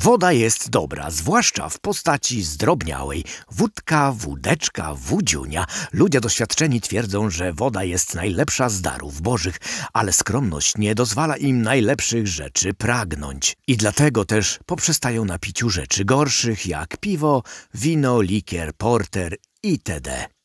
Woda jest dobra, zwłaszcza w postaci zdrobniałej. Wódka, wódeczka, wódziunia. Ludzie doświadczeni twierdzą, że woda jest najlepsza z darów bożych, ale skromność nie dozwala im najlepszych rzeczy pragnąć. I dlatego też poprzestają na piciu rzeczy gorszych, jak piwo, wino, likier, porter itd.